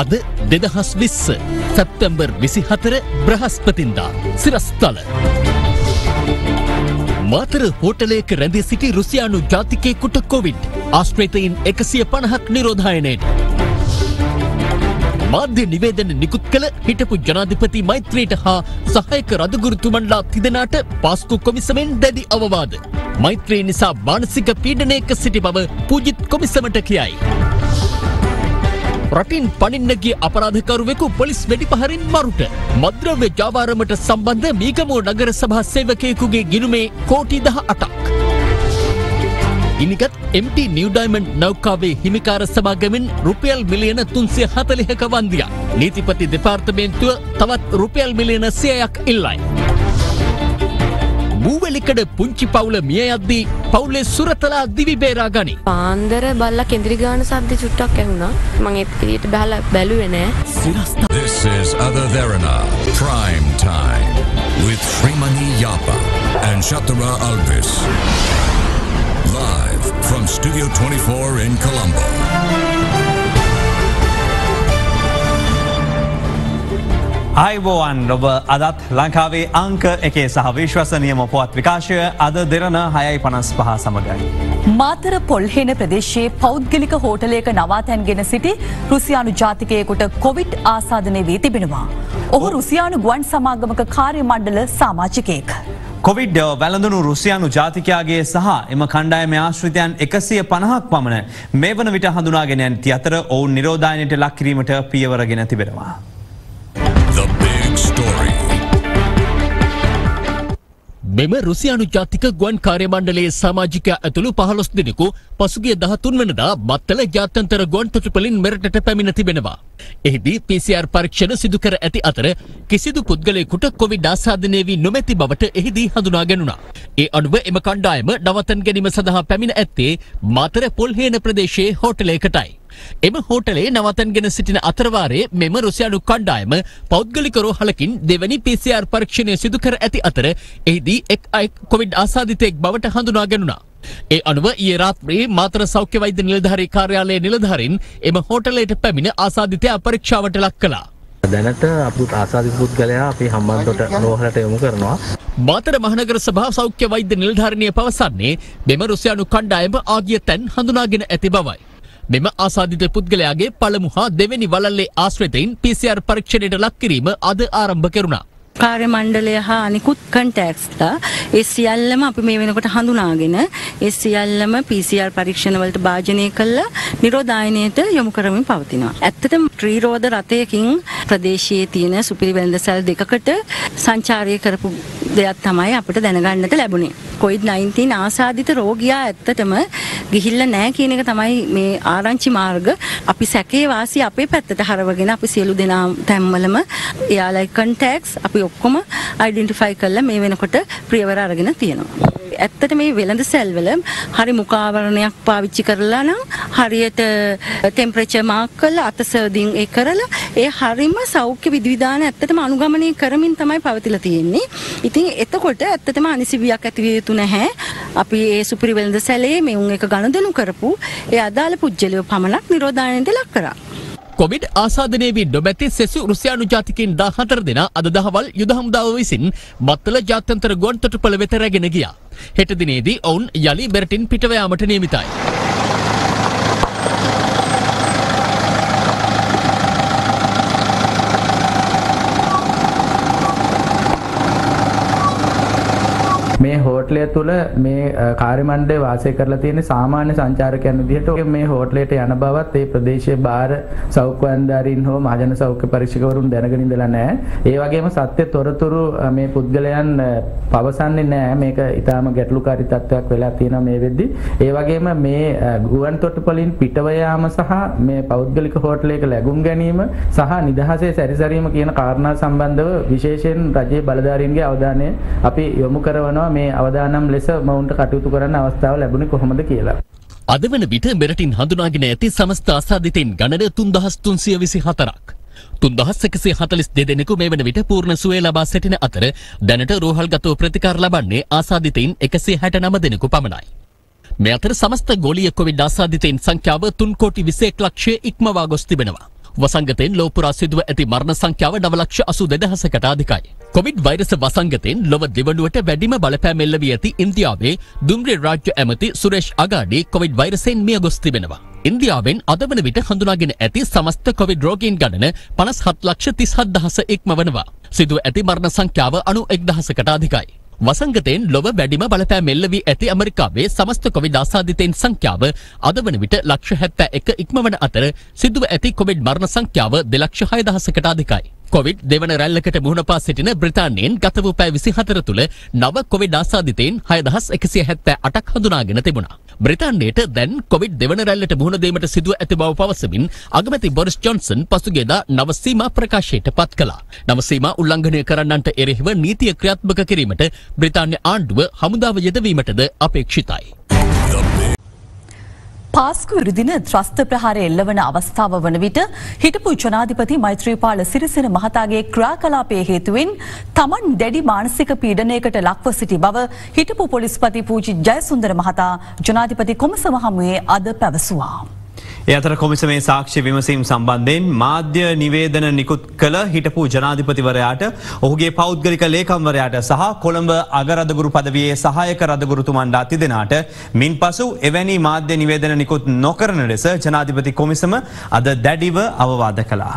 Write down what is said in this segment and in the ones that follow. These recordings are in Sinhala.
අද දෙදහස් විස්ස සැප්තැම්බර් විසිහතර බ්‍රහස්පතින්දා සිරස්තල. මාතර හෝටලයක රැඳී සිටි රුසියානු ජාතිකයෙකුට කොවිඩ් ආස්ට්‍රේතයින් එකසිය පණහක් නිරෝධායනයට. මාධ්‍ය නිවේදන නිකුත් කළ හිටපු ජනාධිපති මෛත්‍රයට හා සහයක රදගුරුතුමන්ලා තිදෙනාට පාස්කු කොමිසමෙන් දැඩි අවවාද. මෛත්‍රී නිසා මානසික පීඩනයක සිටි බව පූජිත් කොමිසමට කියයි. රටින් පනින්නගේ අපරාධකරුවෙකු පොලිස් වැඩිපහරින් මරුට මද්‍රව්‍ය ජාවාරමට සම්බන්ධ මීගමෝ නගර සභා සේවකයෙකුගේ ගිනුමේ කෝටි දහ අටක්. ඉනිකත් MT නිවඩයිමන්් නෞකාවේ හිමිකාර සභාගමින් රුපියල් මිලියන තුන්සිය හතලිහක වන්දිය. නීතිපති දෙපාර්තමේන්තුව තවත් රුපියල් මිලියන සයයක් ඉල්ලයි. මූවැලිකඩ පුංචි පවුල මිය යද්දී පවුලේ සුරතලා දිවි බේරා ගනි. පාන්දර බල්ල කෙන්ද්‍රිගාන සද්දි චුට්ටක් ඇහුණා මං එත් බැල බැලුවේ නෑ සිරස්ථා This is Ada Derana Prime Time with Srimani Yapa and Shatara Alvis. Live from Studio 24 in Colombo. අයිබෝවන් ඔබ අදත් ලංකාවේ අංක එකේ සහ විශ්වසනියම පුවත් විකාශය අද දෙරන හයයි පනස් පහ සමගයි. මාතර පොල්හෙන ප්‍රදේශයේ පෞද්ගලික හෝටලයක නවාතැන්ගෙන සිටි රුසියානු ජාතිකයකුට කොවිට් ආසාධනය වී තිබෙනවා. ඔහු රුසියානු ගුවන් සමාගමක කාර්ය මණ්ඩල සාමාජිකයෙක්. කොවිඩ් වැළඳනු රුසියානු ජාතිකයාගේ සහ එම කණ්ඩායම ආශ්‍රිතයන් එකසිය පණහක් පමණ මේ වන විට හඳුනාගෙන ඇති අතර ඔවුන් නිරෝධානයට ලක්කිරීමට පියවරගෙන තිබෙනවා. මෙම රුසියානු ජාතික ගුවන් කාර්යමණ්ඩලයේ සමාජිකයා ඇතුළු පහළොස් දෙනෙකු පසුගිය දහතුන් වනදා මත්තල ජාත්‍යන්තර ගුවන් තොටුපලින් මෙරටට පැමිණ තිබෙනවා. එහිදී PCR පරීක්ෂණ සිදු කර ඇති අතර කිසිදු පුද්ගලයෙකුට කොවිඩ් ආසාදනය වී නොමැති බවට එහිදී හඳුනාගෙනුණා. ඒ අනුව එම කණ්ඩායම නවතන් ගැනීම සඳහා පැමිණ ඇත්තේ මාතර පොල්හේන ප්‍රදේශයේ හෝටලයකටයි. එම හෝටලේ නවතන්ගෙන සිටින අතරවාරයේ මෙම රුසියානු කණ්ඩායම පෞද්ගලික රෝහලකින් දෙවැනි PCR පරීක්ෂණය සිදු කර ඇති අතර එහිදී එක් අයෙක් කොවිඩ් ආසාදිතයෙක් බවට හඳුනාගෙනුණා. ඒ අනුව ඊයේ රාත්‍රී මාතර සෞඛ්‍ය වෛද්‍ය නිලධාරී කාර්යාලයේ නිලධාරීන් එම හෝටලයට පැමිණ ආසාදිතයා පරීක්ෂාවට ලක් කළා. දැනට අපු ආසාධිත පුද්ගලයා අපි හම්බන්තොට රෝහලට යොමු කරනවා. මාතර මහනගර සභා සෞඛ්‍ය වෛද්‍ය නිලධාරණය පවසන්නේ මෙම රුසියානු කණ්ඩායම ආගිය තැන් හඳුනාගෙන ඇති බවයි. මෙම ආසාධිත පුද්ගලයාගේ පළමු හා දෙවැනි වලල්ලේ ආශ්‍රිතයින් PCR පරීක්ෂණයට ලක් කිරීම අද ආරම්භ කෙරුණා. කාර්ය මණ්ඩලය හා අනිකුත් කන්ටැක්ස්ලා ඒ සියල්ලම අපි මේ වෙනකොට හඳුනාගෙන ඒ සියල්ලම PCR පරීක්ෂණ වලට භාජනය කළා නිරෝධායනයට යොමු කරමින් පවතිනවා. ඇත්තටම ත්‍රිරෝධ රථයකින් ප්‍රදේශයේ තියෙන සුපිරි වෙළඳසැල් දෙකකට සංචාරය කරපු දෙයක් තමයි අපිට දැනගන්නට ලැබුණේ. COVID-19 ආසාදිත රෝගියා ඇත්තටම ගිහිල්ලා නැහැ කියන එක තමයි මේ ආරංචි මාර්ග අපි සැකේ වාසිය අපේ පැත්තට හරවගෙන අපි සියලු දෙනා තැම්වලම එයාලයි කන්ටැක්ස් අපි ඔක්කොම අයිඩෙන්ටිෆයි කරලා මේ වෙනකොට ප්‍රියවර අරගෙන තියෙනවා. ඇත්තට මේ වෙළඳ සැල්වල හරි මුඛාවරණයක් පාවිච්චි කරලා නම් හරියට ටෙම්පරේචර් මාක් කරලා අත සර්දින් ඒ කරලා ඒ හරිම සෞඛ්‍ය විධිවිධාන ඇත්තටම අනුගමනය කරමින් තමයි පවතිලා තියෙන්නේ. ඉතින් එතකොට ඇත්තටම අනිසිවියක් ඇති විය යුතු නැහැ. අපි ඒ සුපිරි වෙළඳ සැලේ මේ උන් එක ගණදනු කරපු ඒ අදාළ පුජ්‍යලයෝ පමණක් නිරෝධායනයට ලක් කරා. කොවිඩ් ආසාධනය වී නොමැති සෙසු රුසියානු ජාතිකින් දා හතර දෙනා අද දහවල් යුද හමුදාව විසින් මත්තල ජාත්‍යන්තර ගුවන් තොටුපළ වෙත රැගෙන ගියා. හෙට දිනේදී ඔවුන් යළි බෙරටින් පිටව යාමට නියමිතයි. මේ හෝටලය තුළ මේ කාර්යමණ්ඩලය වාසය කරලා තියෙන සාමාන්‍ය සංචාරකයන් විදිහට මේ හෝටලයට යන බවත් ඒ ප්‍රදේශයේ බාර සෞඛ්‍ය අධිකාරීන් හෝ මහජන සෞඛ්‍ය පරීක්ෂකවරුන් දැනගෙන ඉඳලා නැහැ. ඒ වගේම සත්‍ය තොරතුරු මේ පුද්ගලයන් පවසන්නේ නැහැ. මේක ඊටාම ගැටලුකාරී තත්ත්වයක් වෙලා තියෙනවා මේ වෙද්දි. ඒ වගේම මේ ගුවන් තොටුපළින් පිටව යාම සහ මේ පෞද්ගලික හෝටලයක ලැබුම් ගැනීම සහ නිදහසේ සැරිසරීම කියන කාරණා සම්බන්ධව විශේෂයෙන් රජයේ බලධාරීන්ගේ අවධානය අපි යොමු කරනවා මේ අවදානම් ලෙස මොවුන්ට කටයුතු කරන්න අවස්ථාව ලැබුණේ කොහොමද කියලා. අද වන විට මෙරටින් හඳුනාගෙන ඇති සමස්ත අසාධිතයින් ගණන තුන්දහස් තුන්සිය විසි හතරක්. තුන්දහස් එකසේ හතලිස් දෙදෙනෙකු මේ වන විට පූර්ණ සුවේ ලබා සිටින අතර දැනට රෝහල්ගතව ප්‍රතිකාර ලබන්නේ ආසාධිතයින් එකසේ හැට නම දෙනෙකු පමණයි. මේ අතර සමස්ත ගෝලිය කොවිඩ් ආසාධිතයින් සංඛ්‍යාව තුන් කෝටි විසේක් ලක්ෂය ඉක්මවා ගොස් තිබෙනවා. වසංගතයෙන් ලෝපුරා සිදුව ඇති මරණ සංඛ්‍යාව නවලක්ෂ අසු දෙදහසකට අධිකයි. කොවිඩ් වෛරස වසංගතයෙන් ලොව දෙවනුවට වැඩිම බලපෑම් එල්ල වී ඇති ඉන්දියාවේ දුම්රිය රාජ්‍ය ඇමති සුරේෂ් අගාඩි කොවිඩ් වෛරසයෙන් මිය ගොස් තිබෙනවා. ඉන්දියාවෙන් අද වන විට හඳුනාගෙන ඇති සමස්ත කොවිඩ් රෝගීන් ගණන පනස් හත් ලක්ෂ තිස්හත් දහස ඉක්මවනවා. සිදුව ඇති මරණ සංඛ්‍යාව අනු එක් දහසකට අධිකයි. වසංගතයෙන් ලොව වැඩිම බලපෑම් එල්ල වී ඇති ඇමරිකාවේ සමස්ත කොවිඩ් ආසාදිතයින් සංඛ්‍යාව අද වන විට ලක්ෂ හැත්තෑ එක ඉක්මවන අතර සිදුව ඇති කොවිඩ් මරණ සංඛ්‍යාව දෙලක්ෂ හය දහසකට අධිකයි. කොවිඩ් දෙවන රැල්ලකට මුහුණ පා සිටින බ්‍රතාන්‍යයෙන් ගත වූ පැය විසි හතර තුළ නව කොවිඩ් ආසාදිතයෙන් හයදහස් එකසිය හැත්තෑ අටක් හඳුනාගෙන තිබුණා. බ්‍රතාන්‍යයට දැන් කොවිඩ් දෙවන රැල්ලට මුහුණ දීමට සිදුව ඇති බව පවසමින් අගමැති බොරිස් ජොන්සන් පසුගේදා නවසීමා ප්‍රකාශයට පත් කළා. නවසීමා උල්ලංඝනය කරන්නන්ට එරෙහිව නීතිය ක්‍රියාත්මක කිරීමට බ්‍රතාන්‍ය ආණ්ඩුව හමුදාව යෙදවීමටද අපේක්ෂිතයි. පාස්කු ඉරිදින ත්‍රස්ත ප්‍රහාරය එල්ලවන අවස්ථාව වන විට හිටපු ජනාධිපති මෛත්‍රීපාල සිරිසෙන මහතාගේ ක්‍රාකලාපය හේතුවෙන් තමන් දැඩි මානසික පීඩනයකට ලක්ව සිටි බව හිටපු පොලිස්පති පූජි ජයසුන්දර මහතා ජනාධිපති කොමසම හමුවේ අද පැවසුවා. ඒ අතර කොමිසමේ සාක්ෂි විමසීම් සම්බන්ධයෙන් මාධ්‍ය නිවේදන නිකුත් කළ හිටපු ජනාධිපතිවරයාට ඔහුගේ පෞද්ගලික ලේකම්වරයාට සහ කොළඹ අගරදගුරු පදවයේ සහයක රදගුරුතුමන්ඩා තිදෙනට මින් පසු එවැනි මාධ්‍ය නිවේදන නිකුත් නොකරන ලෙස ජනාධිපති කොමිසම අද දැඩිව අවවාද කළා.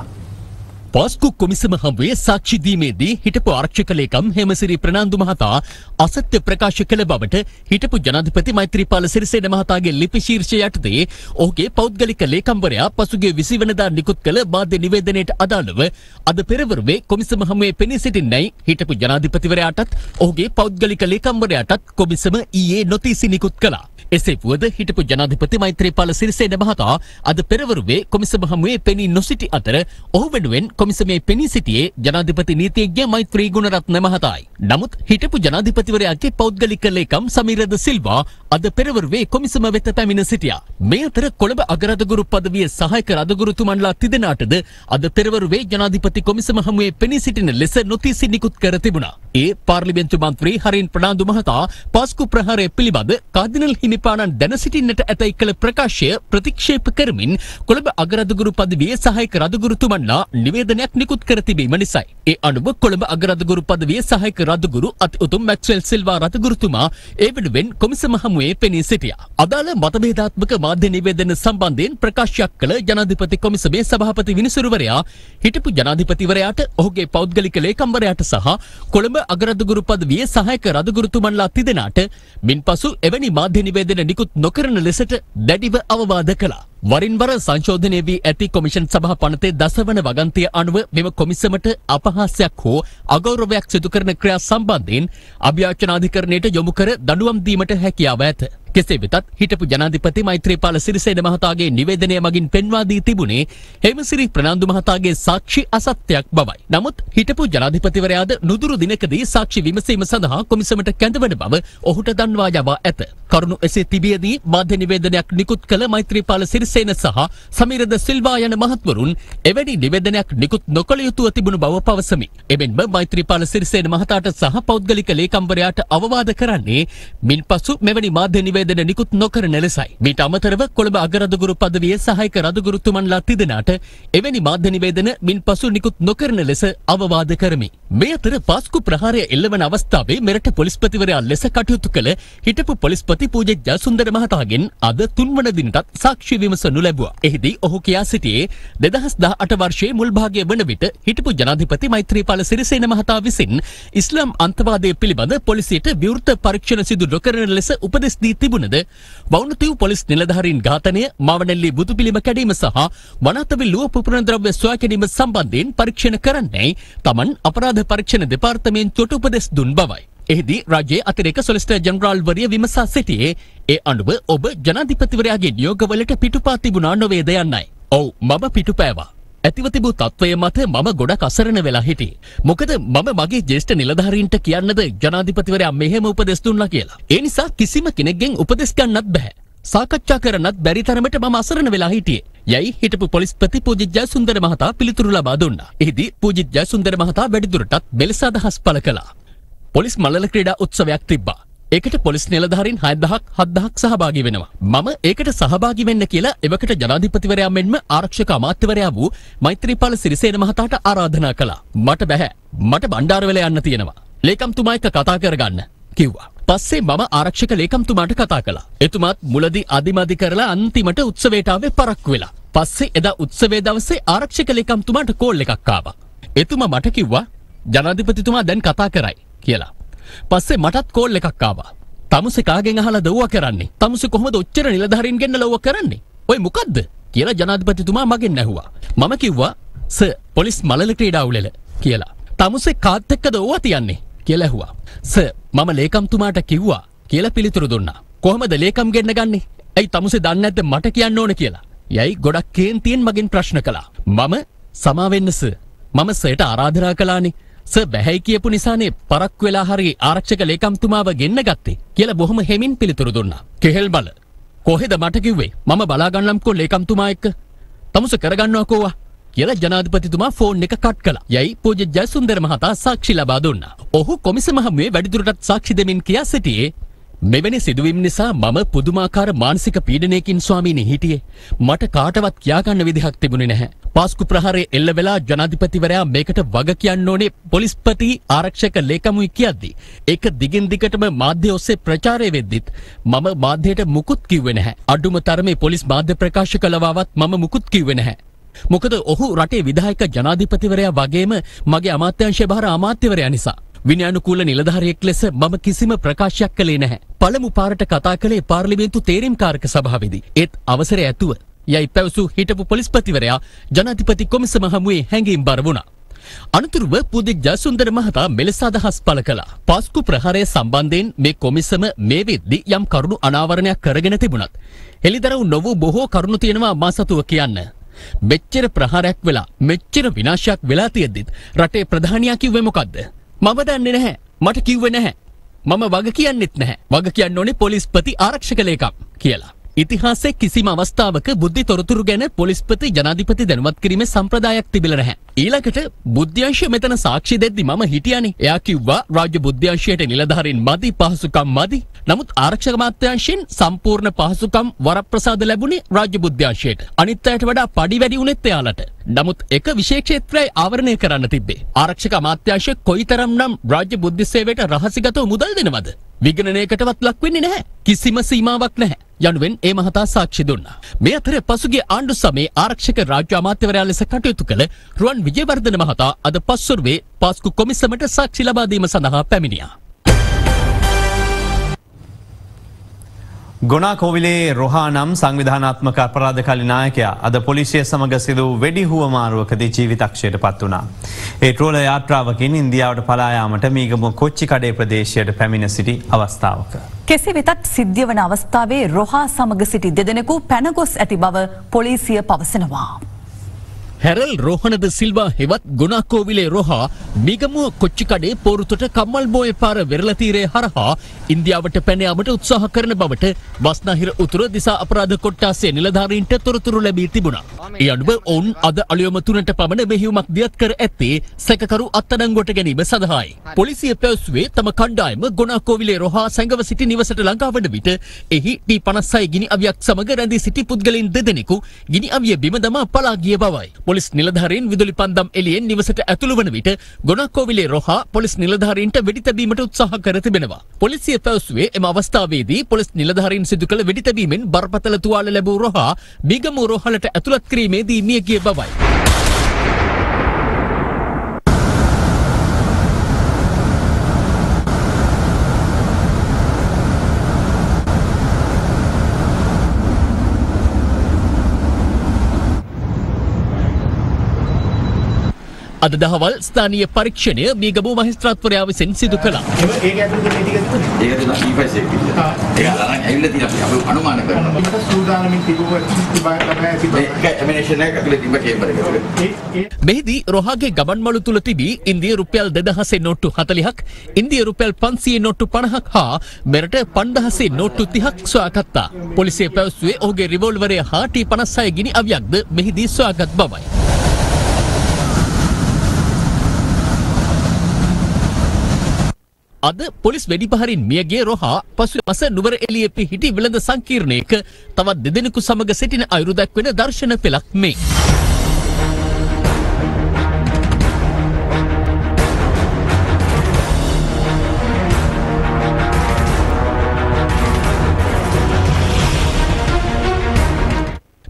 පාස්කු කොමිසම හමුවේ සාක්ෂිදීමේදී හිටපු ආරක්ෂක ලේකම් හෙමසිරි ප්‍රනාන්දු මහතා අසත්‍ය ප්‍රකාශ කළ බවට හිටපු ජනාධිපති මෛත්‍රීපාල සිරිසේන මහතාගේ ලිපි ශීර්ෂය යටතේ ඔහුගේ පෞද්ගලික ලේකම්වරයා පසුගේ විසිවනදා නිකුත් කළ මාධ්‍ය නිවේදනයට අදාළව අද පෙරවරුවේ කොමිසම හමුවේ පෙනී සිටින්නයි හිටපු ජනාධිපතිවරයාටත් ඔහුගේ පෞද්ගලික ලේකම්වරයාටත් කොමිසම ඊයේ නොතීසි නිකුත් කළා. එසේ වුවද හිටපු ජනාධිපති මෛත්‍රීපාල සිරිසේන මහතා අද පෙරවරුවේ කොමිසම හමුවේ පෙනී නොසිටි අතර ඔහු වෙනුවෙන් කොමිසමේ පෙනී සිටියේ ජනාධිපති නීතිඥ මෛත්‍රී ගුණරත්න මහතායි. නමුත් හිටපු ජනාධිපතිවරයාගේ පෞද්ගලික ලේකම් සමීරද සිල්වා අද පෙරවරුවේ කොමිසම වෙත පැමිණ සිටියා. මේ අතර කොළඹ අගරදගුරු පදවිය සහයක රදගුරුතුමන්ලා තිදෙනාටද අද පෙරවරුවේ ජනාධිපති කොමිසම හමුවේ පෙනී සිටින ලෙස නොතිසි නිකුත් කර තිබුණා. ඒ පාර්ලිමේන්තු මන්ත්‍රී හරින් ප්‍රනාන්දු මහතා පාස්කු ප්‍රහාරය පිළිබඳ කාදිනල් හිමිපාණන් දැන සිටින්නට ඇතැයි කළ ප්‍රකාශය ප්‍රතික්ෂේප කරමින් කොළඹ අගරදගුරු පදවියේ සහයක රදගුරුතුමන්ලා නිවේදනයක් නිකුත් කර තිබීම නිසයි. ඒ අනුව කොළඹ අගරදගුරු පදවියේ සහයක රදගුරු අති උතුම් මැක්ස්වෙල් සිල්වා රදගුරුතුමා ඒ වෙනුවෙන් කොමිසම හමුවේ පෙනී සිටියා. අදාළ මතභේදාත්මක මාධ්‍ය නිවේදන සම්බන්ධයෙන් ප්‍රකාශයක් කළ ජනාධිපති කොමිසමේ සභාපති විනිසුරුවරයා හිටපු ජනාධිපතිවරයාට ඔහුගේ පෞද්ගලික ලේකම්වරයාට සහ කොළඹ අගරදගුරු පදවියේ සහයක රදගුරුතුමන්ලා තිදෙනාට මින්පසු එවැනි මාධ්‍ය නිවේදන නිකුත් නොකරන ලෙසට දැඩිව අවවාද කළා. වරින්වර සංශෝධනය වී ඇති කොමිෂන් සභා පනතේ දසවන වගන්තිය අනුව මෙම කොමිසමට අපහාසයක් හෝ අගෞරවයක් සිදු කරන ක්‍රියා සම්බන්ධයෙන් අභ්‍යාචනාධිකරණයට යොමු කර දඩුවම් දීමට හැකියාව ඇත. කෙසේ වෙතත් හිටපු ජනාධිපති මෛත්‍රීපාල සිරිසේන මහතාගේ නිවේදනය මගින් පෙන්වා දී තිබුණේ හෙමසිරි ප්‍රනාන්දු මහතාගේ සාක්ෂි අසත්‍යයක් බවයි. නමුත් හිටපු ජනාධිපතිවරයාද නුදුරු දිනකදී සාක්ෂි විමසීම සඳහා කොමිසමට කැඳවන බව ඔහුට දන්වා යවා ඇත. කරුණු එසේ තිබියදී මාධ්‍ය නිවේදනයක් නිකුත් කළ මෛත්‍රීපාල සිරිසේන සහ සමීරද සිල්වා යන මහත්වරුන් එවැනි නිවේදනයක් නිකුත් නොකළ යුතුව තිබුණු බව පවසමි. එමෙන්ම මෛත්‍රීපාල සිරිසේන මහතාට සහ පෞද්ගලික ලේකම්වරයාට අවවාද කරන්නේ මින්පසු මෙවැනි මාධ්‍ය නිවේදන නිකුත් නොකරන ලෙසයි. මීට අමතරව කොළඹ අගරදගුරු පදවියේ සහයක රදගුරුතුමන්ලා තිදෙනාට එවැනි මාධ්‍ය නිවේදන මින්පසු නිකුත් නොකරන ලෙස අවවාද කරමි. මේ අතර පාස්කු ප්‍රහාරය එල්ලවන අවස්ථාවේ මෙරට පොලිස්පතිවරයා ලෙස කටයුතු කළ හිටපු පොලිස්පති පූජ ජයසුන්දර මහතාගෙන් අද තුන්වන දිනටත් සාක්ෂි විමසනු ලැබුවා. එහිදී ඔහු කියා සිටියේ දෙදහස් දහ අට වර්ෂයේ මුල් භාගය වන විට හිටපු ජනාධිපති මෛත්‍රීපාල සිරිසේන මහතා විසින් ඉස්ලාම් අන්තවාදය පිළිබඳ පොලිසියට විවෘත පරීක්ෂණ සිදු නොකරන ලෙස උපදෙස් දී තිබුණද වවුනතිව් පොලිස් නිලධාරීන් ඝාතනය මාවනැල්ලේ බුදු පිළිම කැඩීම සහ වනාතවිල් ලුව පුපුරන ද්‍රව්‍ය සොයා ගැනීම සම්බන්ධයෙන් පරීක්ෂණ කරන්නයි තමන් අපරාධ පරීක්ෂණ දෙපාර්තමේන්තුවට උපදෙස් දුන් බවයි. එහිදී රජයේ අතිරේක සොලිස්ටර් ජනරාල්වරිය විමසා සිටියේ ඒ අනුව ඔබ ජනාධිපතිවරයාගේ නියෝගවලට පිටුපා තිබුණා නොවේද යන්නයි. ඔව් මම පිටුපෑවා. ඇතිව තිබූ තත්ත්වය මත මම ගොඩක් අසරණ වෙලා හිටි. මොකද මම මගේ ජේෂ්ඨ නිලධාරීන්ට කියන්නද ජනාධිපතිවරයා මෙහෙම උපදෙස් දුන්නා කියලා. ඒ නිසා කිසිම කෙනෙක්ගෙන් උපදෙස් ගන්නත් බෑ. සාකච්ඡා කරන්නත් බැරි තරමට මම අසරණ වෙලා හිටියේ. යයි හිටපු පොලිස්පති පූජිත් ජයසුන්දර මහතා පිළිතුරු ලබා දුන්නා. එහිදී පූජිත් ජයසුන්දර මහතා වැඩිදුරටත් මෙලෙස අදහස් පළ කළා. පොලිස් මල්ල ක්‍රීඩා උත්සවයක් තිබ්බා. ඒකට පොලිස් නිලධාරීන් 6000ක් 7000ක් සහභාගී වෙනවා. මම ඒකට සහභාගී වෙන්න කියලා එවකට ජනාධිපතිවරයා මෙන්ම ආරක්ෂක අමාත්‍යවරයා වූ මෛත්‍රීපාල සිරිසේන මහතාට ආරාධනා කළා. මට බැහැ. මට බණ්ඩාරවල යන්න තියෙනවා. ලේකම්තුමා එක්ක කතා කරගන්න කිව්වා. පස්සේ මම ආරක්ෂක ලේකම්තුමාට කතා කළා. එතුමාත් මුලදී අදිමදි කරලා අන්තිමට උත්සවයට ආවේ පරක්කු වෙලා. පස්සේ එදා උත්සවයේ දවසේ ආරක්ෂක ලේකම්තුමාට කෝල් එකක් ආවා. එතුමා මට කිව්වා ජනාධිපතිතුමා දැන් කතා කරයි කියලා. පස්සේ මටත් කෝල් එකක් ආවා. තමුසේ කාගෙන් අහලා දවුව කරන්නේ? තමුසේ කොහොමද ඔච්චර නිලධාරීන් ගෙන්නලා ලව්ව කරන්නේ? ඔය මොකද්ද? කියලා ජනාධිපතිතුමා මගෙන් ඇහුවා. මම කිව්වා සර් පොලිස් මලල ක්‍රීඩා උළෙල කියලා. තමුසේ කාත් එක්කද ඕවා තියන්නේ කියලා ඇහුවා. සර් මම ලේකම්තුමාට කිව්වා කියලා පිළිතුරු දුන්නා. කොහොමද ලේකම් ගෙන්න ගන්නේ? ඇයි තමුසේ දන්නේ නැද්ද මට කියන්න ඕන කියලා? යයි ගොඩක් කේන්තියෙන් මගෙන් ප්‍රශ්න කළා. මම සමාවෙන්න සර්. මම සර්ට ආරාධනා කළානේ. සර් බැහැයි කියපු නිසානේ පරක්කු වෙලා හරි ආරක්ෂක ලේකම්තුමාව ගෙන්න ගත්තේ කියලා බොහොම හෙමින් පිළිතුරු දුන්නා. කෙහෙල් බල. කොහෙද මට කිව්වේ? මම බලා ගන්නම්කෝ ලේකම්තුමා එක්ක. තමුස කරගන්නවා කෝවා. කියලා ජනාධිපතිතුමා ෆෝන් එක කට් කළා. යයි පූජ්‍ය ජයසුන්දර මහතා සාක්ෂි ලබා දුන්නා. ඔහු කොමිසම හමුවේ වැඩිදුරටත් සාක්ෂි දෙමින් කියා සිටියේ මෙවැනි සිදුවීම් නිසා මම පුදුමාකාර මානසික පීඩනයකින් ස්වාමීනි හිටියේ. මට කාටවත් කියාගන්න විදිහක් තිබුණේ නැහැ. පාස්කු ප්‍රහාරයේ එල්ල වෙලා ජනාධිපතිවරයා මේකට වග කියන්න ඕනේ පොලිස්පති ආරක්ෂක ලේකමුයි කියද්දි. ඒක දිගින් දිගටම මාධ්‍ය ඔස්සේ ප්‍රචාරය වෙද්දිත් මම මාධ්‍යයට මුකුත් කිව්වේ නැහැ. අඩුම තරමේ පොලිස් මාධ්‍ය ප්‍රකාශ කළවාවත් මම මුකුත් කිව්වේ නැහැ. මොකද ඔහු රටේ විදායක ජනාධිපතිවරයා වගේම මගේ අමාත්‍යංශය භාර අමාත්‍යවරයා නිසා. විනයානුකූල නිලධාරියෙක් ලෙස මම කිසිම ප්‍රකාශයක් කළේ නැහැ. පළමු පාරට කතා කළේ පාර්ලිමේන්තු තේරීම්කාරක සභාවේදී. ඒත් අවසරය ඇතුව යයි පැවසූ හිටපු පොලිස්පතිවරයා ජනාධිපති කොමිසම හමුවේ හැඟීම් බර වුණා. අනතුරුව පුදික් ජයසුන්දර මහතා මෙලෙස අදහස් පළ කළා. පාස්කු ප්‍රහාරය සම්බන්ධයෙන් මේ කොමිසම මේ වෙද්දි යම් කරුණු අනාවරණයක් කරගෙන තිබුණත් හෙළිදරව් නොවූ බොහෝ කරුණු තියෙනවා මා සතුව කියන්න. මෙච්චර ප්‍රහාරයක් වෙලා මෙච්චර විනාශයක් වෙලා තියෙද්දිත් රටේ ප්‍රධානියා කිව්වේ මොකද්ද? මම දන්නේ නැහැ. මට කිව්වේ නැහැ. මම වග කියන්නෙත් නැහැ. වග කියන්න ඕනේ පොලිස්පති ආරක්ෂක ලේකම් කියලා. ඉතිහාසයේ කිසිම අවස්ථාවක බුද්ධි තොරතුරු ගැන පොලිස්පති ජනාධිපති දැනුවත් කිරීමේ සම්ප්‍රදායක් තිබිලා නැහැ. ඊළඟට බුද්ධ්‍යංශය මෙතන සාක්ෂි දෙද්දි මම හිටියානේ. එයා කිව්වා රාජ්‍ය බුද්ධ්‍යංශයට නිලධාරීන් මදි පහසුකම් මදි. නමුත් ආරක්ෂක මාත්‍යාංශයෙන් සම්පූර්ණ පහසුකම් වරප්‍රසාද ලැබුණේ රාජ්‍ය බුද්ධ්‍යංශයට. අනිත් අයට වඩා පඩි වැඩි උනේත් එයාලට. නමුත් එක විශේෂ ක්ෂේත්‍රයයි ආවරණය කරන්න තිබ්බේ. ආරක්ෂක අමාත්‍යාංශය කොයිතරම්නම් රාජ්‍ය බුද්ධ සේවයට රහසිගතව මුදල් දෙනවද? විගණනයකටවත් ලක් වෙන්නේ නැහැ. කිසිම සීමාවක් නැහැ. යනුවෙන් ඒ මහතා සාක්ෂි දුන්නා. මේ අතර පසුගිය ආණ්ඩු සමයේ ආරක්ෂක රාජ්‍ය අමාත්‍යවරයා ලෙස කටයුතු කළ රුවන් විජේවර්ධන මහතා අද පස්වරුවේ පාස්කු කොමිසමට සාක්ෂි ලබා දීම සඳහා පැමිණියා. ගොනා කෝවිලේ රොහා නම් සංවිධානාත්මක අපරාධ කලි නායකයා අද පොලිසිය සමඟ සිදු වෙඩි හුවමාරුවකදී ජීවිතක්ෂයට පත් වනා. ඒ ට්‍රෝල යාත්‍රාවකින් ඉන්දියාවට පලායාමට මීගම කොච්චි කඩේ ප්‍රදේශයට පැමිණ සිටි අවස්ථාවක. කෙසේ වෙතත් සිද්ධිය වන අවස්ථාවේ රොහා සමග සිටි දෙදෙනෙකු පැනගොස් ඇති බව පොලිසිය පවසනවා. හැරල් රෝහණද සිල්වා හෙවත් ගුණාකෝවිලේ රොහා මිගමුව කොච්චිකඩේ පොරුතුට කම්මල් බෝය පාර වෙරලතීරය හරහා ඉන්දියාවට පැනයාමට උත්සාහ කරන බවට බස්නාහිර උතුර දිසා අපරාධ කොට්ටාසේ නිලධාරීන්ට තොරතුරු ලැබී තිබුණා. ඒ අනුව ඔවුන් අද අලුයම තුනට පමණ මෙහිවුමක් දියත් කර ඇත්තේ සැකකරු අත්තඩංගුවට ගැනීම සඳහායි. පොලිසිය පැවසුවේ තම කණ්ඩායම ගොනාකෝවිලේ රොහා සැඟව සිටි නිවසට ලංකාවන විට එහි ටී පනස්සයි ගිනි අවියක් සමඟ රැඳී සිටි පුද්ගලින් දෙදෙනෙකු ගිනි අවිය බිම දමා පලා ගිය බවයි. පොලිස් නිලධාරීන් විදුලි පන්දම් එළියෙන් නිවසට ඇතුළු වන විට ගොනක්කෝවිලේ රොහා පොලිස් නිලධාරීන්ට වෙඩි තැබීමට උත්සාහ කර තිබෙනවා. පොලිසිය පැවසුවේ එම අවස්ථාවේදී පොලිස් නිලධාරීන් සිදු කළ වෙඩි තැබීමෙන් බරපතල තුවාල ලැබූ රොහා බිගමු රෝහලට ඇතුළත් කිරීමේදී මිය ගිය බවයි. අද දහවල් ස්ථානීය පරීක්ෂණය මීගමු මහිස්ත්‍රාත්වරයා විසින් සිදු කළා. මේ. මෙහිදී රොහාගේ ගමන්මළු තුළ තිබී ඉන්දිය රුපියල් දෙදහසේ නොට්ටු හතලිහක් ඉන්දිය රුපියල් පන්සිය නොට්ටු පණහක් හා මෙරට පණ්ඩහසේ නොට්ටු තිහක් සොයාගත්තා. පොලිසිය පැවසුවේ ඔහුගේ රිවෝල්වරය හා ටී පනස්සය ගිනි අවියක්ද මෙහිදී සොයාගත් බවයි. අද පොලිස් වෙඩිපහරින් මියගේ රොහා පසු මස නුවර එලිය පිහිටි විළඳ සංකීර්ණයක තවත් දෙදෙනෙකු සමග සිටින අයුරු දැක්වෙන දර්ශන පෙළක් මේ.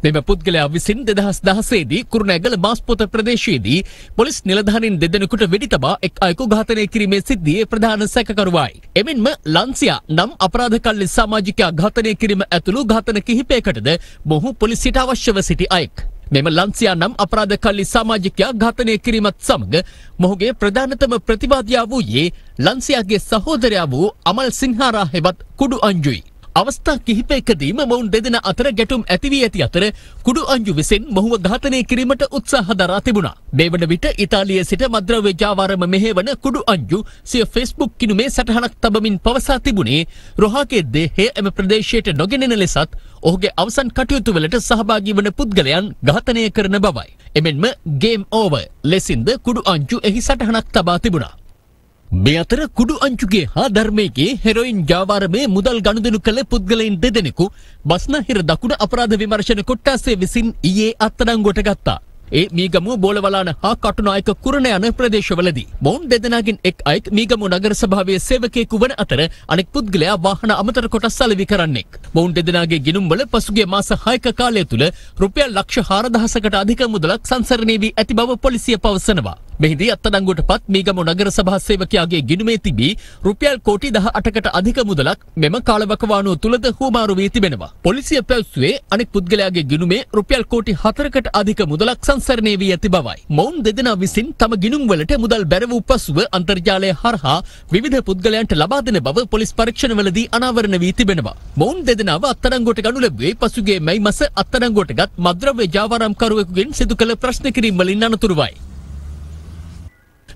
මෙම පුද්ගලයා විසින් දෙදහස් දහසේදී කුරුණෑගල මාස්පොත ප්‍රදේශයේදී පොලිස් නිලධානින් දෙදෙනෙකුට වෙඩි තබා එක් අයෙකු ඝාතනය කිරීමේ සිද්ධියේ ප්‍රධාන සැකකරුවායි. එමෙන්ම ලන්සියා නම් අපරාධකල්ලි සමාජිකයා ඝාතනය කිරීම ඇතුළු ඝාතන කිහිපයකටද මොහු පොලිසියට අවශ්‍යව සිටි අයෙක්. මෙම ලන්සියා නම් අපරාධකල්ලි සමාජිකයා ඝාතනය කිරීමත් සමග මොහුගේ ප්‍රධානතම ප්‍රතිවාදයා වූයේ ලන්සියාගේ සහෝදරයා වූ අමල් සිංහාරා හෙවත් කුඩු අංජුයි. අවස්ථා කිහිපයකදීම මොවුන් දෙදෙන අතර ගැටුම් ඇතිවී ඇති අතර කුඩු අංජු විසින් මොහුව ඝාතනය කිරීමට උත්සාහ දරා තිබුණා. මේ වන විට ඉතාලිය සිට මද්‍රව්‍ය ජාවාරම මෙහෙවන කුඩු අංජු සිය ෆේස්බුක් කිනුමේ සටහනක් තබමින් පවසා තිබුණේ රොහාගේ දේහය එම ප්‍රදේශයට නොගෙනෙන ලෙසත් ඔහුගේ අවසන් කටයුතු වලට සහභාගී වන පුද්ගලයන් ඝාතනය කරන බවයි. එමෙන්ම ගේම් ඕවර් ලෙසින්ද කුඩු අංජු එහි සටහනක් තබා තිබුණා. මේ අතර කුඩු අංචුගේ හා ධර්මයගේ හෙරොයින් ජාවාරමේ මුදල් ගනුදෙනු කළ පුද්ගලයින් දෙදෙනෙකු බස්නාහිර දකුණ අපරාධ විමර්ශන කොට්ටාසේ විසින් ඊයේ අත්අඩංගුවට ගත්තා. ඒ මීගමුව බෝලවලාන හා කටුනායක කුරණ යන ප්‍රදේශවලදී. මොවුන් දෙදෙනගෙන් එක් අයෙක් මීගමු නගර සභාවේ සේවකයෙකු වන අතර අනෙක් පුද්ගලයා වාහන අමතර කොටස් සලවි කරන්නෙක්. මොවුන් දෙදෙනාගේ ගිනුම්වල පසුගිය මාස 6ක කාලය තුල රුපියල් ලක්ෂ 4000කට අධික මුදලක් සංසරණය වී ඇති බව පොලිසිය පවසනවා. මෙහිදී අත්අඩංගුවට පත් මීගමු නගර සභා සේවකයාගේ ගිණුමේ තිබී රුපියල් කෝටි 18කට අධික මුදලක් මෙම කාලවකවානුව තුලද හුවමාරු වී තිබෙනවා. පොලිසිය පැවසුවේ අනෙක් පුද්ගලයාගේ ගිණුමේ රුපියල් කෝටි 4කට අධික මුදලක් සංසරණය වී ඇති බවයි. මොවුන් දෙදෙනා විසින් තම ගිණුම් වලට මුදල් බැර වූ පසුව අන්තර්ජාලය හරහා විවිධ පුද්ගලයන්ට ලබා දෙන බව පොලිස් පරීක්ෂණවලදී අනාවරණ වී තිබෙනවා. මොවුන් දෙදෙනාව අත්අඩංගුවට ගනු ලැබුවේ පසුගිය මැයි මාස අත්අඩංගුවටගත් මද්‍රව්‍ය ජාවාරම්කරුවෙකුගෙන් සිදු කළ ප්‍රශ්න කිරීම වලින් අනතුරුවයි.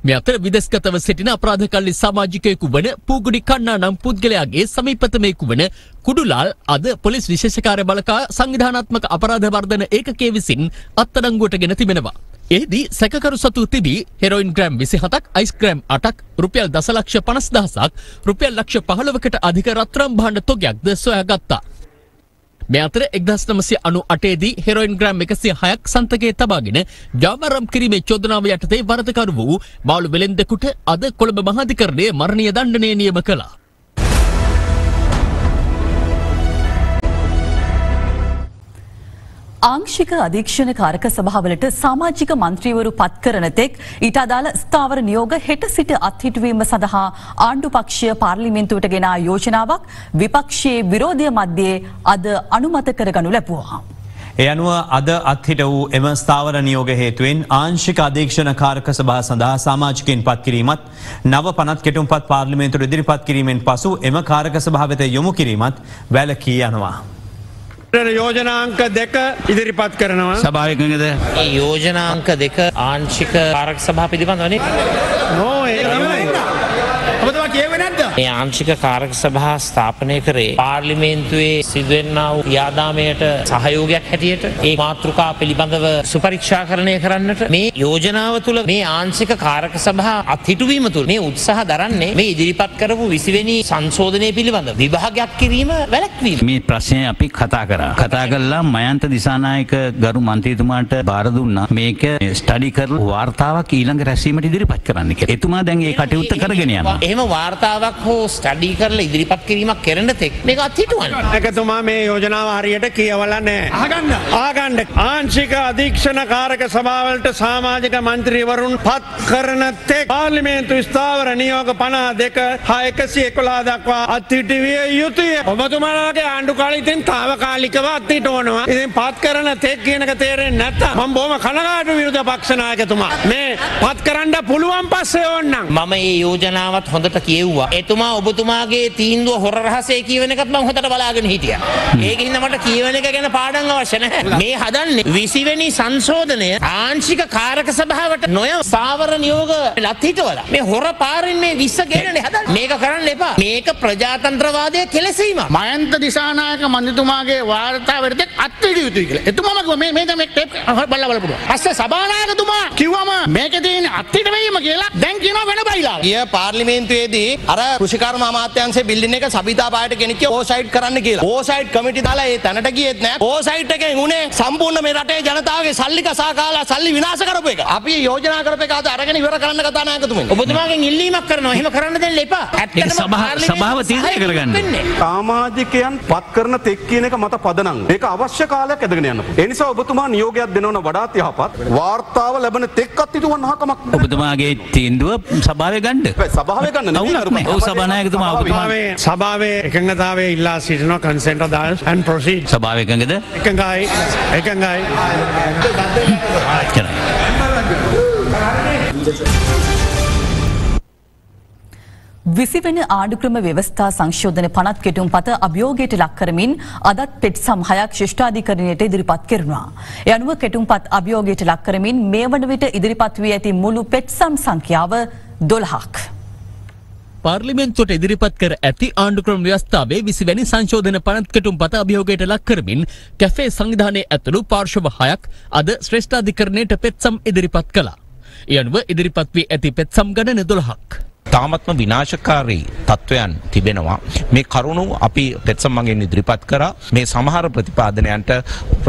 මේ අතර විදෙස්ගතව සිටින අපරාධකල්ලි සමාජිකයෙකු වන පූගුඩි කන්නා නම් පුද්ගලයාගේ සමීපතමයෙකු වන කුඩුලාල් අද පොලිස් විශේෂකාරය බලකා සංවිධානාත්මක අපරාධ වර්ධන ඒකකයේ විසින් අත්අඩංගුවට ගෙන තිබෙනවා. එහිදී සැකකරු සතු තිබී හෙරොයින් ග්‍රෑම් විසි හතක් අයිස්ක්‍රෑම් අටක් රුපියල් දසලක්ෂ පනස් දහසක් රුපියල් ලක්ෂ පහළවකට අධික රත්‍රම් භාණ්ඩ තොගයක්ද සොයාගත්තා. මේ අතර එක්දස් නමසය අනු අටේදී හෙරොයින් ග්‍රම් එකසිය හයක් සන්තකයේ තබාගෙන ජාවරම් කිරීමේ චෝදනාව යටතේ වරදකරු වූ මාළු වෙළෙන්දකුට අද කොළඹ මහාධිකරණය මරණීය දණ්ඩනය නියම කළා. ආංශික අධීක්ෂණ කාරක සභාවලට සමාජික මන්ත්‍රීවරු පත් කරන තෙක් ඊට අදාළ ස්ථාවර නියෝග හෙට සිට අත්හිටුවීම සඳහා ආණ්ඩු පක්ෂය පාර්ලිමේන්තුවට ගෙන යෝජනාවක් විපක්ෂයේ විරෝධය මධ්‍යයේ අද අනුමත කරගනු ලැබුවා. එ අනුව අද අත්හිට වූ එම ස්ථාවර නියෝග හේතුවෙන් ආංශික අධීක්ෂණ කාරක සභා සඳහා සමාජිකෙන් පත් කිරීමත් නව පනත් කෙටුම් පත් පාර්ලිමේන්තුර ඉදිරිපත් කිරීමෙන් පසු එම කාරක සභාවත යොමු කිරීමත් වැලකී යනවා. යෝජනාංක දෙක ඉදිරිපත් කරනවා. සභාවකද යෝජනාංක දෙක ආංශික ආරක් සභා පිළිබඳවනේ නෝ. ඔබතුමා කියවෙ නැද්ද? ඒ ආංශික කාරක සභා ස්ථාපනය කරේ පාර්ලිමේන්තුවේ සිදුවෙන්නා වූ යාදාමයට සහයෝගයක් හැටියට ඒ මාතෘකා පිළිබඳව සුපරීක්ෂා කරණය කරන්නට මේ යෝජනාව තුළ මේ ආංශික කාරක සභා අත්හිටුවීම තුළ මේ උත්සාහ දරන්නේ මේ ඉදිරිපත් කරපු විසිවෙනි සංශෝධනය පිළිබඳ විභාගයක් කිරීම වැලැක්වීම මේ ප්‍රශ්නය අපි කතා කරා. කතා කරලා මයන්ත දිසානායක ගරු මන්ත්‍රීතුමාට බාරදුන්න මේක ස්ටඩි කර වාර්තාවක් ඊළඟ රැසීමට ඉදිරිපත් කරන්න එතුමා දැන් ඒ කටයුත්ත කරගෙන යනවා. එහෙම වාර්තාවක් හෝ ස්ටඩී කරලා ඉදිරිපත් කිරීමක් කරන තෙක් මේක අත්හිටුවන් එකතුමා මේ යෝජනාව හරියට කියවල නෑ ආගන්න ආගණ්ඩ ආංශික අධීක්ෂණ කාරක සභාවලට සාමාජික මන්ත්‍රීවරුන් පත් කරන තෙක් පාර්ලිමේන්තු ස්ථාවර නියෝග පනා දෙක හා එකසි එකොලා දක්වා අත්හිටිවිය යුතුය. ඔබතුමාලගේ ආණ්ඩු කාලිතින් තාවකාලිකව අත්තිට ඕනවා. ඉතින් පත් කරන තෙක් කියනක තේරෙන් නැත්ත මම් බොම කනගාට විරුද්ධ පක්ෂනායකතුමා මේ පත් කරන්න පුළුවන් පස්සේ ඕන්නම්. මම ඒ යෝජනාවත් හොඳට කියෙව්වා එතුමා ඔබතුමාගේ තීන්දුව හොර රහසේ කියවන එකත් මං හොඳට බලාගෙන හිටිය. ඒකහින්න මට කියවන එක ගැන පාඩන් අවශ්‍ය නැහැ. මේ හදන්නේ විසිවැනි සංශෝධනය ආංශික කාරක සභාවට නොය සාවර නියෝග ලත්හිටවල මේ හොර පාරින් මේ විස්ස ගෙනන හද මේක කරන්න එපා. මේක ප්‍රජාතන්ත්‍රවාදය කෙලෙසීම මයන්ත දිසානායක මන්දිතුමාගේ වාර්තාවරත අත්විට යුතුයි කියලා. එතුමාම මේ මේ මේ ටේප් බල්ල බලපුවා. පස්සේ සභානායකතුමා කිව්වම මේක තියෙන අත්හිට වීම කියලා දැන් කියනවා වෙන බයි වෙලා. ගිය පාර්ලිමේන්තුවේදී අර කෘෂිකර්ම අමාත්‍යංශයේ බිල්ඩින් එක සබිතා පායට ගෙනිච්ච ඕසයිඩ් කරන්න කියලා. ඕසයිඩ් කමිටි දාලා ඒ තැනට ගියෙත් නෑ. ඕසයිඩ් එකෙන් උනේ සම්පූර්ණ මේ රටේ ජනතාවගේ සල්ලි කසා කාලා සල්ලි විනාශ කරපු එක. අපි යෝජනා කරපු එක අද අරගෙන ඉවර කරන්න කතා නායකතුමනි. ඔබතුමාගෙන් ඉල්ලීමක් කරනවා. එහෙම කරන්න දෙන්න එපා. ඇත්තටම පාර්ලිමේන්තුව සහාය වෙන්නේ. සාමාජිකයන් පත් කරන තෙක් කියන එක මත පදනං ඒක අවශ්‍ය කාලයක් ඇදගෙන යන්න. එනිසා ඔබතුමා නියෝගයක් දෙනවන වඩාත් යහපත් වාර්තාව ලැබෙන තෙක්කත් ඉතුවන් හකමක් ඔබතුමාගේ තීන්දුව සභාවේ ගණ්ඩ සභාව ගන්න ඔව් සභානායකතුමා සභාවේ එකඟතාවේ ඉල්ලා සිටිනවා කන්සෙන්ට දාල් න් ප්‍රසී සභාව එකඟද? එකඟයි එකඟයි. විසිවන ආඩුක්‍රම ව්‍යවස්ථා සංශෝධන පනත් කෙටුම් පත අභියෝගයට ලක් කරමින් අදත් පෙට්සම් හයක් ශිෂ්ඨාධිකරණයට ඉදිරිපත් කරනවා. ඒ අනුව කෙටුම්පත් අභියෝගයට ලක් කරමින් මේ වන විට ඉදිරිපත් වී ඇති මුළු පෙට්සම් සංඛ්‍යාව දොළහක්. පාර්ලිමෙන්තුවට ඉදිරිපත් කර ඇති ආණ්ඩුක්‍රම ව්‍යවස්ථාවේ විසිවැනි සංශෝධන පනත්කටුම් පත අභියෝගයට ලක් කරමින් කැෆේ සංවිධානය ඇතුළු පාර්ශව හයක් අද ශ්‍රේෂ්ඨාධිකරණයට පෙත්සම් ඉදිරිපත් කළා. ඒ අනුව ඉදිරිපත් වී ඇති පෙත්සම් ගණන දොළහක්. තාමත්ම විනාශකාරී තත්ත්වයන් තිබෙනවා. මේ කරුණු අපි පෙත්සම් මගෙන් ඉදිරිපත් කරා මේ සමහර ප්‍රතිපාදනයන්ට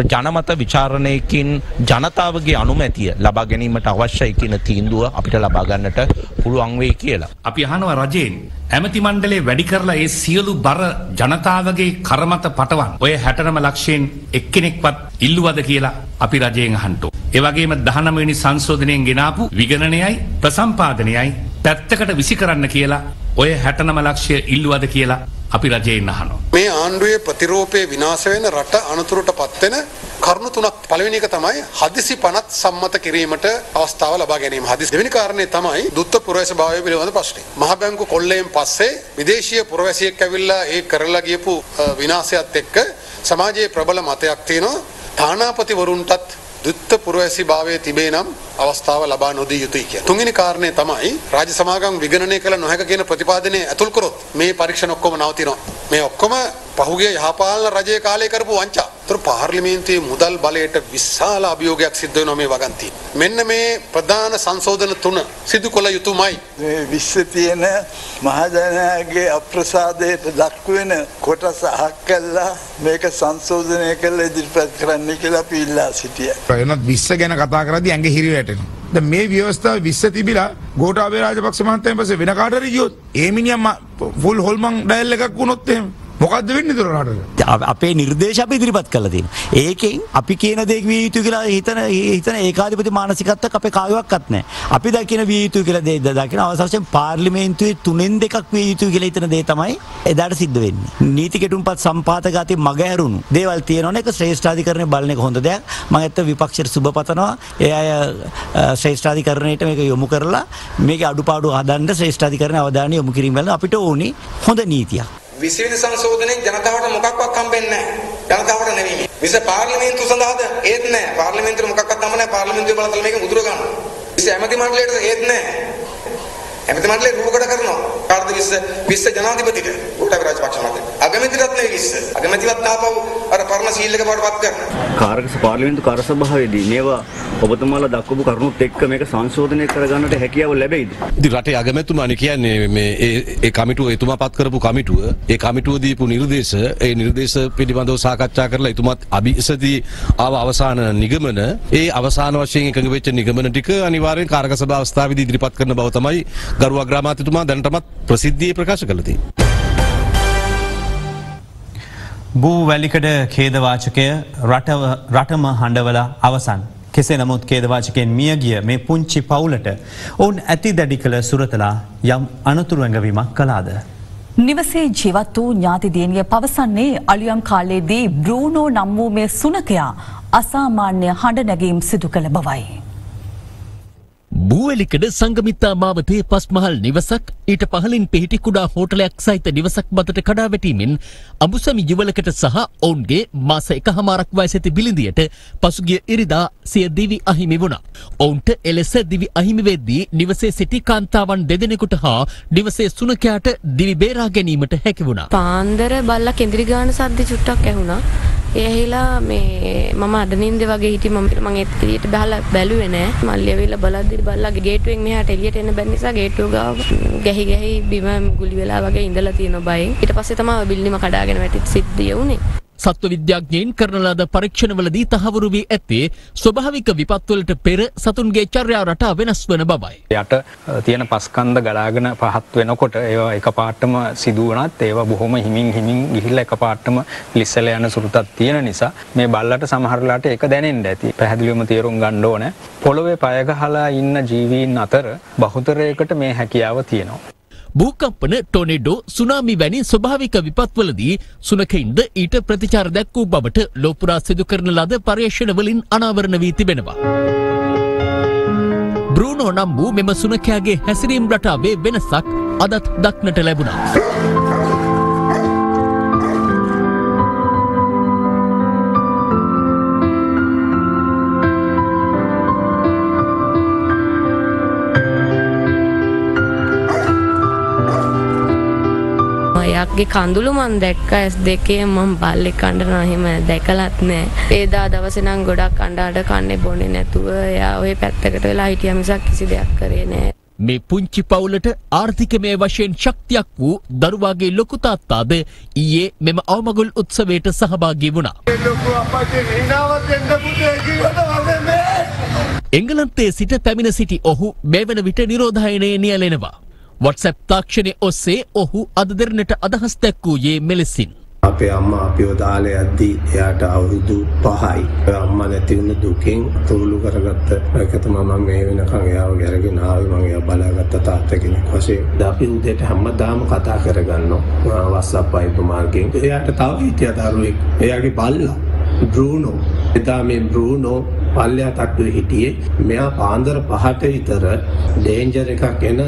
ජනමත විචාරණයකින් ජනතාවගේ අනුමැතිය ලබා ගැනීමට අවශ්‍යයි කියන තීන්දුව අපිට ලබා ගන්නට පුළුවන් වෙයි කියලා. අපි අහනවා රජයෙන් ඇමති මණ්ඩලේ වැඩි කරලා ඒ සියලු බර ජනතාවගේ කරමත පටවන් ඔය හැටනම ලක්ෂයෙන් එක්කෙනෙක්වත් ඉල්ලුවද කියලා අපි රජයෙන් අහන්ටෝ. ඒ වගේම 19 වෙනි සංශෝධනයෙන් ගෙනාපු විගණනයයි ප්‍රසම්පාදනයයි පැත්තකට විසි කරන්න කියලා ඔය හැටනම ලක්ෂය ඉල්ලුවද කියලා අපි රජයෙන් අහනවා. මේ ආණ්ඩුවේ ප්‍රතිරෝපය විනාශ වෙන රට අනතුරට පත්වෙන කරුණු තුනක් පළවෙනි එක තමයි හදිසි පනත් සම්මත කිරීමට අවස්ථාව ලබා ගැනීම. හදිසි දෙවෙනි කාරණේ තමයි දුත්ත පුරවැසි භාවය පිළිබඳ ප්‍රශ්නේ. මහ බැංකු කොල්ලයෙන් පස්සේ විදේශීය පුරවැසියෙක් ඇවිල්ලා ඒ කරලා ගියපු විනාශයත් එක්ක සමාජයේ ප්‍රබල මතයක් තියෙනවා. තානාපතිවරුන්ටත් දුත්ත පුරවැසි භාවය තිබේ නම් අවස්ථාව ලබා නොදී යුතුයි කිය. තුන්වෙනි කාරණය තමයි රාජ්‍ය සමාගම් විගණනය කළ නොහැක කියන ප්‍රතිපාදනය ඇතුල් කරොත් මේ පරීක්ෂණ ඔක්කොම නවතිනවා. මේ ඔක්කොම පහුගිය යහපාලන රජයේ කාලේ කරපු වංචා. ඒතර පාර්ලිමේන්තුවේ මුදල් බලයට විශාල අභියෝගයක් සිද්ධ වෙනවා මේ වගන්තිය. මෙන්න මේ ප්‍රධාන සංශෝධන තුන සිදු කළ යුතුමයි. මේ විශ්ව තියෙන මහජනයාගේ අප්‍රසාදයට දක්වන කොටස අහක් කළා මේක සංශෝධනය කළ ඉදිරිපත් කරන්න කියලා අපි ඉල්ලා සිටියා. එනත් විශ්ව ගැන කතා කරදි ඇඟ හිරි වැටෙන. ද මේ ව්‍යවස්ථාව විශ්ව තිබිලා ගෝටාබේ රාජපක්ෂ මහන්තයන් පස්සේ වෙන කාටරි ගියොත් ඒ මිනිහා ෆුල් හොල්මන් ඩයල් එකක් වුණොත් එහෙම මොකක්ද වෙන්නේ ඒතර රටට? අපේ නිර්දේශ අපි ඉදිරිපත් කළා තියෙනවා. ඒකෙන් අපි කියන දේ විය යුතු කියලා හිතන හිතන ඒකාධිපති මානසිකත්වයක් අපේ කායයක්වත් නැහැ. අපි දකින විය යුතු කියලා දේ දකින අවසානයෙන් පාර්ලිමේන්තුවේ තුනෙන් දෙකක් විය යුතු කියලා හිතන දේ තමයි එදාට සිද්ධ වෙන්නේ. නීති කෙටුම්පත් සම්පාදක අතේ මගහැරුණු දේවල් තියෙනවනේ ඒක ශ්‍රේෂ්ඨාධිකරණය බලන එක හොඳ දෙයක්. මම ඇත්ත විපක්ෂයට සුබ පතනවා. ඒ අය ශ්‍රේෂ්ඨාධිකරණයට මේක යොමු කරලා මේකේ අඩුපාඩු හදන්න ශ්‍රේෂ්ඨාධිකරණ අවධානය යොමු කිරීම වල අපිට ඕනි හොඳ නීතියක්. විසිවිලි සංශෝධනයෙන් ජනතාවට මොකක්වත් හම්බෙන්නේ නැහැ. ජනතාවට නෙවෙයි. විස පාර්ලිමේන්තුව සඳහාද ඒත් නැහැ. පාර්ලිමේන්තුවේ මොකක්වත් හම්බ නැහැ. පාර්ලිමේන්තුවේ බලතල මේක උදුර ගන්නවා. විස ඇමති මණ්ඩලයට ඒත් නැහැ. ඇමති මණ්ඩලය රූපකඩ කරනවා. කාටද විස විස ජනාධිපතිට ගෝඨාභය රාජපක්ෂ මහත්තයා. අගමැතිටත් නෙවෙයි විස. අගමැතිවත් ආපහු අර පරණ සීල් එක බවට පත් කරනවා. කාරක පාර්ලිමේන්තු කාර්යසභාවේදී මේවා ඔබතුමාලා දක්වපු කරුණුත් එක්ක මේක සංශෝධනය කරගන්නට හැකියාව ලැබෙයිද? ඉතින් රටේ අගමැතිතුමානි කියන්නේ මේ ඒ ඒ කමිටුව එතුමා පත් කරපු කමිටුව ඒ කමිටුව දීපු නිර්දේශ ඒ නිර්දේශ පිළිබඳව සාකච්ඡා කරලා එතුමාත් අභිසදී ආව අවසාන නිගමන ඒ අවසාන වශයෙන් එකඟ වෙච්ච නිගමන ටික අනිවාර්යෙන් කාරක සභාව අවස්ථාවේදී ඉදිරිපත් කරන බව තමයි ගරු අග්‍රාමාත්‍යතුමා දැනටමත් ප්‍රසිද්ධියේ ප්‍රකාශ කළා තියෙන්නේ. බූ වැලිකඩ khedවාචකය රටම හඬවලා අවසන්. කෙසේ නමුත් කේදවාචකයෙන් මිය ගිය මේ පුංචි පවුලට ඔවුන් ඇති දැඩි කළ සුරතලා යම් අනතුරු ඇඟවීමක් කලාද. නිවසේ ජීවත් වූ ඥාතිදීනිය පවසන්නේ අලියම් කාලයේදී බ්‍රූනෝ නම් වූ මේ සුනකයා අසාමාන්‍ය හඬ නැගීම් සිදු කළ බවයි. බූවලිකඩ සංගමිත්තා මාවතේ පස්මහල් නිවසක් ඊට පහලින් පිහිටි කුඩා හෝටලයක් සහිත නිවසක් බතට කඩා වැටීමෙන් අඹුසමි යුවලකට සහ ඔවුන්ගේ මාස එක හමාරක් වයසැති බිලිඳියට පසුගිය ඉරිදා සිය දිවි අහිමි වුණා. ඔවුන්ට එලෙස දිවි අහිමිවෙද්දී නිවසේ සිටි කාන්තාවන් දෙදෙනෙකුට හා නිවසේ සුනකයාට දිවි බේරා ගැනීමට හැකි වුණා. පාන්දර බල්ලා කෙඳිරි ගාන සද්ද චුට්ටක් ඇහුණා. ඒ ඇහිලා මේ මම අඩනින්ද වගේ හිටි මම මං ඒත් එළියට බහලා බැලුවේ නෑ. මල්ලි ඇවිල්ලා බලද්දි බල්ලා ගේට්ටුවෙන් මෙහාට එළියට එන්න බැරි නිසා ගේට්ටුව ගාව ගැහි ගැහි බිම ගුලි වෙලා වගේ ඉඳලා තියෙන බයෙන්. ඊට පස්සේ තමයි බිල්ඩිම කඩාගෙන වැටිච්ච සිද්ධිය වුනේ. සත්ව විද්‍යාඥයින් කරන ලද පරීක්ෂණවලදී තහවුරු වී ඇත්තේ ස්වභාවික විපත්වලට පෙර සතුන්ගේ චර්යා රටා වෙනස් වන බවයි. යට තියෙන පස්කන්ද ගලාගෙන පහත් වෙනකොට ඒවා එක පාට්ටම සිදුවනත් ඒවා බොහොම හිමින් හිමින් ගිහිල්ල එක පාට්ටම ලිස්සල යන සුරතත් තියෙන නිසා මේ බල්ලට සමහරලාට එක දැනෙන් ඇති පැහැදිලිවම තේරුම් ගණ්ඩෝන පොළොවේ පයගහලා ඉන්න ජීවීන් අතර බහුතරයකට මේ හැකියාව තියෙනවා. භූකම්පන ටොනෙඩෝ සුනාමි වැනි ස්වභාවික විපත්වලදී සුනකයින්ද ඊට ප්‍රතිචාර දැක්වූ බවට ලෝපුරා සිදු කරන ලද පර්යේෂණවලින් අනාවරණ වී තිබෙනවා. බ්‍රූනෝ නම් වූ මෙම සුනකයාගේ හැසිරීම් රටාවේ වෙනසක් අදත් දක්නට ලැබුණා. එයාගේ කඳුළු මන් දැක්ක ඇස් දෙකේ මම බල්ලෙක් කණ්ඩන එහෙම දැකලත් නෑ. ඒදා දවසේ නම් ගොඩක් අඬ කන්නේ බොන්නේ නැතුව එයා ওই පැත්තකට වෙලා හිටියා මිසක් කිසි දෙයක් කරේ නෑ. මේ පුංචි පවුලට ආර්ථිකමය වශයෙන් ශක්තියක් වූ දරුවාගේ ලොකු තාත්තාද ඊයේ මෙම අවමගුල් උත්සවයට සහභාගී වුණා. එංගලන්තයේ සිට පැමිණ සිටි ඔහු මේ වන විට නිරෝධායනයේ නියැලෙනවා. WhatsApp තාක්ෂණය ඔස්සේ ඔහු අද දෙරනට අදහස් දැක්වූයේ මෙලෙසින්. අපේ අම්මා අපිව දාලා යද්දී එයාට අවුරුදු 5යි. අම්මා නැති වුණ දුකෙන් තුරුළු කරගත්ත එක තමයි මම මේ වෙනකන් එයාව ගැරගෙන ආවේ මම එයා බලාගත්ත තාත්තා කෙනෙක් වශයෙන්. අපි උදේට හැමදාම කතා කරගන්නවා. WhatsApp අයිප මාර්ගයෙන්. එයාට තව හිටියා දරුවෙක්. එයාගේ බල්ලා බ්‍රූනෝ. එදා මේ බ්‍රූනෝ පල්ලයා තට්ටුවේ හිටියේ. මෙයා පාන්දර පහට විතර ඩේන්ජර් එකක් එන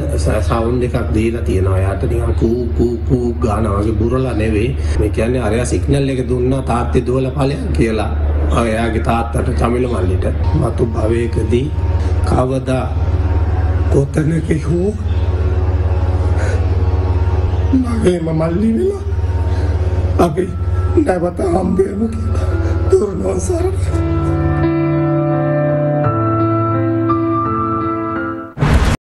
සවුන්ඩ් එකක් දීලා තියෙනවා. එයාට නිකන් කූ කූ කූ ගානවා වගේ බුරලා නෙවෙයි. මේ කියන්නේ අරයා සිග්නල් එක දුන්නා තාත්තේ දුවලා ඵලයන් කියලා. ඔය එයාගේ තාත්තට චමිල මල්ලිට. මතු භවයකදී කවදා කොතනක හෝ මගේම මල්ලි වෙලා අපි නැවත හම්බෙමු කියලා. දුරනෝ සරණ